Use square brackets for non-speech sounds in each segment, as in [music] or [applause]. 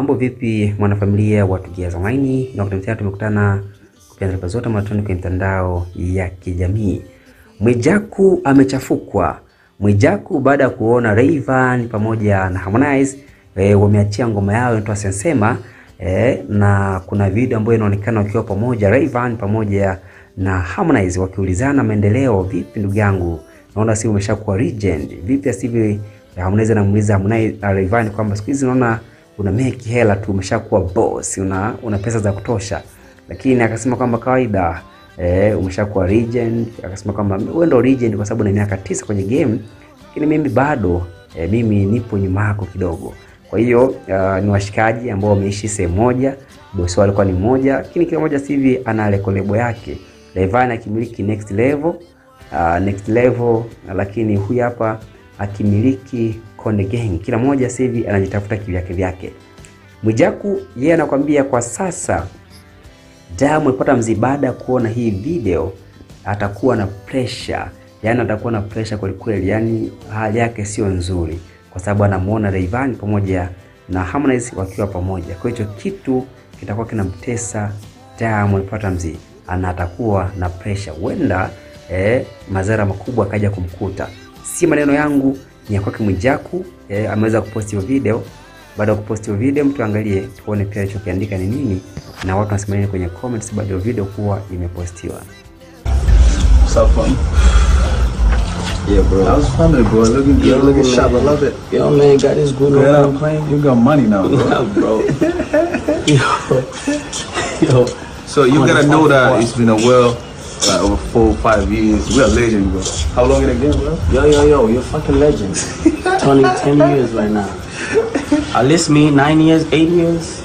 Mambo vipi mwanafamilia wa Tugia Online, na wakati tumekutana kupitia taarifa zote matoni kwenye mitandao ya kijamii. Mwijaku amechafukwa. Mwijaku baada ya kuona Rayvanny pamoja na Harmonize e, wameachia ngoma yao inaitwa Sensema e, na kuna video ambayo inaonekana wakiwa pamoja Rayvanny pamoja na Harmonize wakiulizana maendeleo, vipi ndugu yangu, naona si umeshakuwa legend vipi, asivi Harmonize anamuuliza Harmonize Rayvanny kwamba siku hizi naona una make hela tu, umeshakuwa boss, una, una pesa za kutosha, lakini akasema kwamba kawaida eh, umeshakuwa legend. Akasema kwamba wewe ndo legend kwa sababu na miaka tisa kwenye game, lakini mimi bado eh, mimi nipo nyuma yako kidogo. Kwa hiyo uh, ni washikaji ambao wameishi sehemu moja, boss wao alikuwa ni mmoja, lakini kila mmoja sasa hivi ana rekolebo yake. Rayvanny akimiliki next level uh, next level, lakini huyu hapa akimiliki Konde Gang. Kila mmoja sasa hivi anajitafuta kivyake vyake. Mwijaku yeye anakwambia kwa sasa Diamond pata ya kuona hii video atakuwa na pressure, yani atakuwa na pressure kweli kweli, yani hali yake sio nzuri, kwa sababu anamuona Rayvanny pamoja na Harmonize wakiwa pamoja. Kwa hiyo kitu kitakuwa kinamtesa Diamond mzee, ana atakuwa na pressure, huenda eh, madhara makubwa akaja kumkuta. Si maneno yangu, ni ya kwake Mwijaku. Eh, ameweza kuposti hiyo video. Baada ya kuposti hiyo video, mtu angalie tuone pia alichokiandika ni nini na watu wanasema nini kwenye comments baada ya video kuwa imepostiwa. So. Yeah, bro. That was funny, bro. Looking good, looking sharp. I love it. Yo, man, got this good Girl, I'm playing. You got money now, bro. Bro. yo, [laughs] yo. So you gotta know that it's been a while, like over four, five years. We're a legend, bro. How long in the game, bro? Yo, yo, yo, you're fucking legend. [laughs] Turning 10 years right now. At least me, 9 years, 8 years.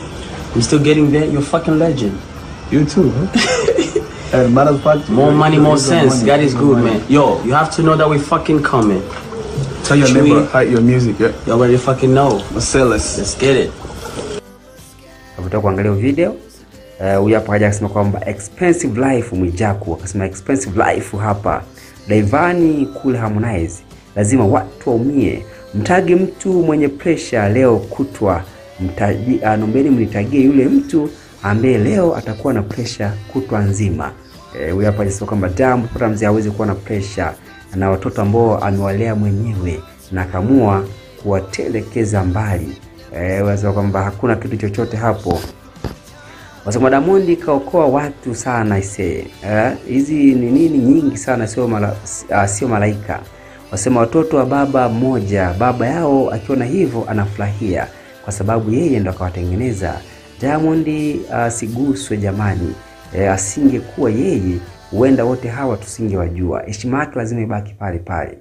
We still getting there. You're fucking legend. You too, huh? [laughs] and matter of fact, More you- money, more sense. money. God is You good, money. man. Yo, you have to know that we fucking coming. Tell your Chewy. neighbor, hide your music, yeah? You already fucking know. Marcellus. Let's get it. Ukitaka kuangalia hiyo video huyu hapa haja akasema kwamba expensive life Mwijaku akasema expensive life hapa Daivani kule Harmonize, lazima watu waumie. Mtage mtu mwenye pressure leo kutwa, mtaji anombeni nombeni mnitagie yule mtu ambaye leo atakuwa na pressure kutwa nzima. Huyu e, hapa alisema kwamba Diamond Platnumz hawezi kuwa na pressure na watoto ambao amewalea mwenyewe na kamua kuwatelekeza mbali. E, wanasema kwamba hakuna kitu chochote hapo. Wasema Diamond kaokoa watu sana ise. Eh, hizi ni nini nyingi sana sio mala, uh, sio malaika. Wasema watoto wa baba mmoja, baba yao akiona hivyo anafurahia kwa sababu yeye ndo akawatengeneza. Diamond asiguswe jamani. Eh, asingekuwa yeye huenda wote hawa tusingewajua. Heshima yake lazima ibaki pale pale.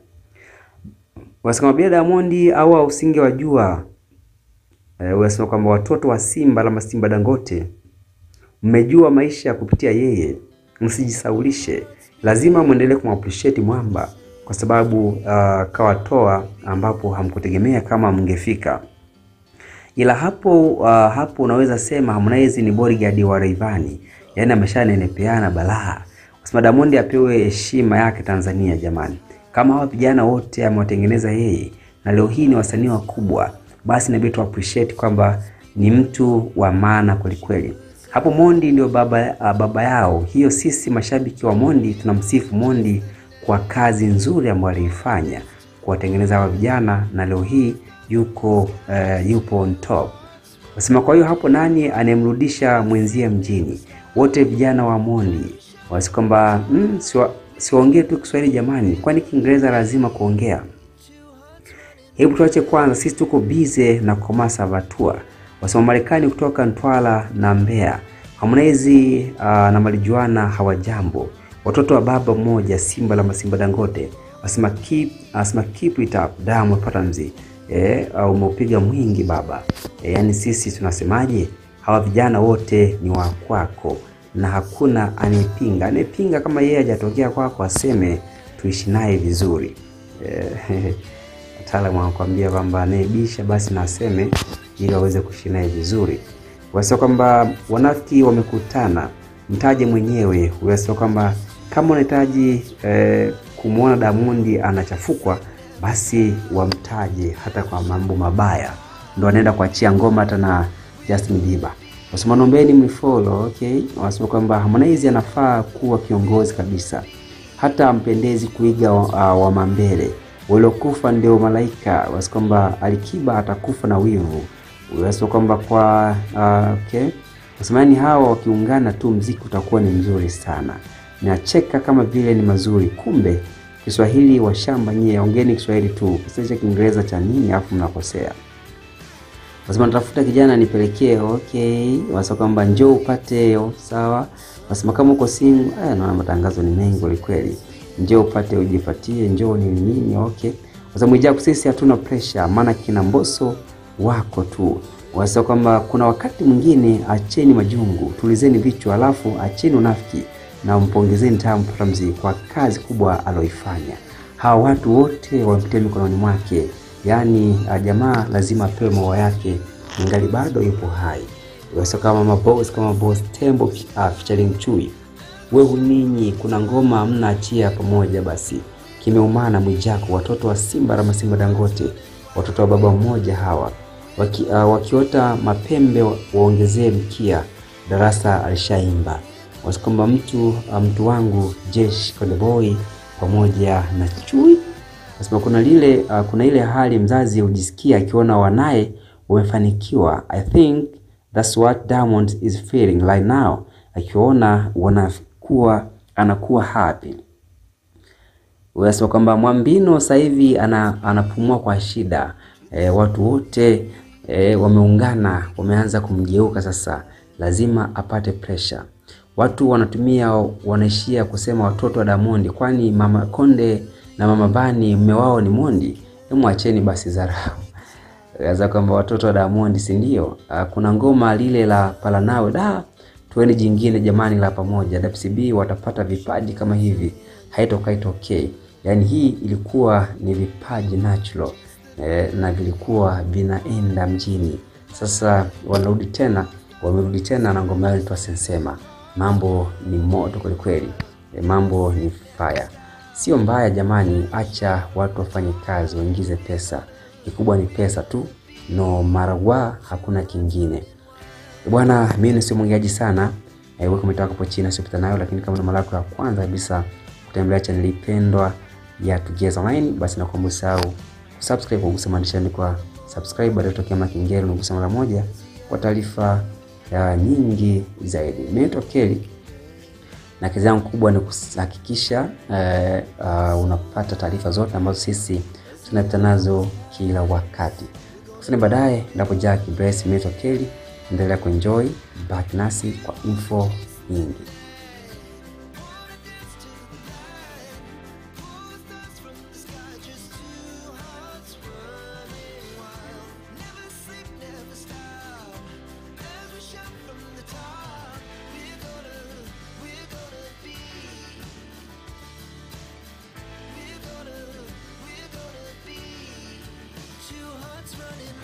Wasema bila Diamond au usingewajua. Eh, wasema kwamba watoto wa Simba la Simba Dangote mmejua maisha ya kupitia yeye, msijisaulishe. Lazima mwendelee kumappreciate mwamba kwa sababu uh, kawatoa ambapo hamkutegemea kama mngefika. Ila hapo uh, hapo unaweza sema Harmonize ni bodyguard wa Rayvanny, yaani ameshanenepeana balaa. Wasema Diamond apewe heshima yake Tanzania jamani. Kama hawa vijana wote amewatengeneza yeye na leo hii ni wasanii wakubwa, basi inabidi tu appreciate kwamba ni mtu wa maana kwelikweli. kweli. Hapo Mondi ndio baba, uh, baba yao. Hiyo sisi mashabiki wa Mondi tunamsifu Mondi kwa kazi nzuri ambayo aliifanya kuwatengeneza hawa vijana na leo hii yuko uh, yupo on top. Wasema kwa hiyo hapo nani anayemrudisha mwenzie mjini? Wote vijana wa Mondi wasi kwamba mm, siwa- siwaongee tu Kiswahili jamani, kwani Kiingereza lazima kuongea? Hebu tuache kwanza, sisi tuko bize na Komasa Vatua. Wasema Marekani kutoka Ntwala na Mbeya. Harmonize uh, na Marijuana hawajambo. Watoto wa baba mmoja Simba la Masimba Dangote. Wasema keep, asema keep it up Diamond Platnumz. Eh, uh, umeupiga mwingi baba. Eh, yani sisi tunasemaje? Hawa vijana wote ni wa kwako na hakuna anayepinga. Anayepinga kama yeye hajatokea kwako aseme tuishi naye vizuri. Eh, [laughs] wataalamu wanakuambia kwamba anayebisha basi na aseme ili waweze kuishi naye vizuri. Wasema kwamba wanafiki wamekutana, mtaje mwenyewe. Wasema kwamba kama unahitaji eh, kumwona Damundi anachafukwa, basi wamtaje hata kwa mambo mabaya, ndo anaenda kuachia ngoma hata na Justin Bieber. Wasema nombeni mifolo, okay? Wasema kwamba Harmonize anafaa kuwa kiongozi kabisa, hata ampendezi kuiga wa, uh, Wamambele waliokufa ndio malaika. Wasema kwamba Alikiba atakufa na wivu. Wanasema kwamba kwa uh, okay Nasemani hawa wakiungana tu mziki utakuwa ni mzuri sana. Nacheka kama vile ni mazuri, kumbe Kiswahili wa shamba nyie, ongeni Kiswahili tu, kisicha Kiingereza cha nini? afu mnakosea. Wasema natafuta kijana nipelekee, okay. Wasema kwamba njoo upate, oh, sawa. Wasema kama uko single, eh, naona matangazo ni mengi kweli kweli. Njoo upate ujipatie, njoo ni nini, okay. Wasema Mwijaku, sisi hatuna pressure, maana kina Mbosso wako tu. Wasa kwamba kuna wakati mwingine acheni majungu, tulizeni vichwa, alafu acheni unafiki na mpongezeni Diamond Platnumz kwa kazi kubwa aloifanya. Hawa watu wote wampitia mikononi mwake, yaani jamaa lazima apewe maua yake ingali bado yupo hai. Wasa kama maboss kama boss Tembo uh, featuring Chui, wewe ninyi, kuna ngoma mnaachia pamoja, basi. Kimeumana Mwijako, watoto wa Simba Rama Simba Dangote, watoto wa baba mmoja hawa Waki, uh, wakiota mapembe waongezee mkia, darasa alishaimba. Wasikwamba mtu uh, mtu wangu Jesh Boy pamoja na Chui. Nasema kuna lile uh, kuna ile hali mzazi hujisikia akiona wanaye wamefanikiwa. I think that's what Diamond is feeling right now, akiona wanakuwa anakuwa happy. Unasema kwamba Mwambino sasa hivi ana, anapumua kwa shida e, watu wote e, wameungana wameanza kumgeuka sasa, lazima apate pressure. Watu wanatumia wanaishia kusema watoto wa Diamond, kwani mama Konde na mama Bani mme wao ni Mondi. Hemu acheni basi dharau za kwamba watoto wa Diamond si ndio? Kuna ngoma lile la pala nawe da tueni jingine jamani, la pamoja WCB watapata vipaji kama hivi, haitokai itokee. Yaani hii ilikuwa ni vipaji natural eh, na vilikuwa vinaenda mjini. Sasa wanarudi tena, wamerudi tena na ngoma yao inaitwa Sensema. Mambo ni moto kwelikweli, kweli, eh, mambo ni fire. Sio mbaya jamani, acha watu wafanye kazi, waingize pesa. Kikubwa ni pesa tu, no marawa, hakuna kingine bwana. Mimi sio mwongeaji sana eh, wewe komenti hapo chini sipita nayo, lakini kama ni mara yako ya kwanza kabisa kutembelea channel pendwa ya Tugeza Online, basi nakuomba usahau subscribe kwa kugusa maandishi kwa subscribe, baada tokea kutokea na unagusa mara moja kwa taarifa nyingi zaidi. Kelly na kazi yangu kubwa ni kuhakikisha eh, uh, unapata taarifa zote ambazo sisi tunapita nazo kila wakati. Kusini baadaye ndapojaa ni Kelly, endelea kuenjoy, back nasi kwa info nyingi. running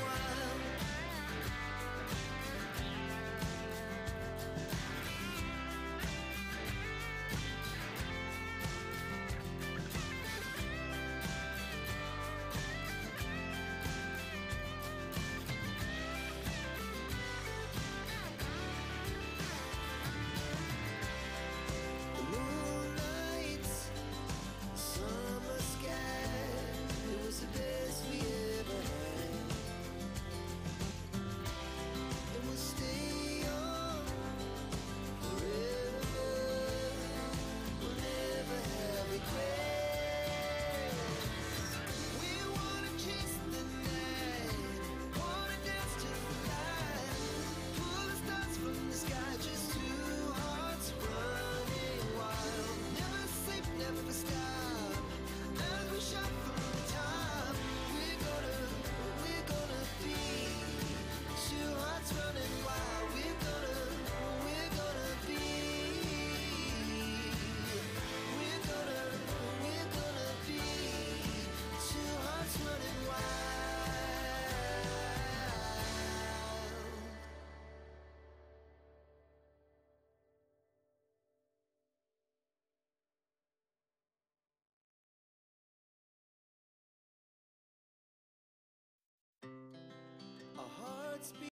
Let's been.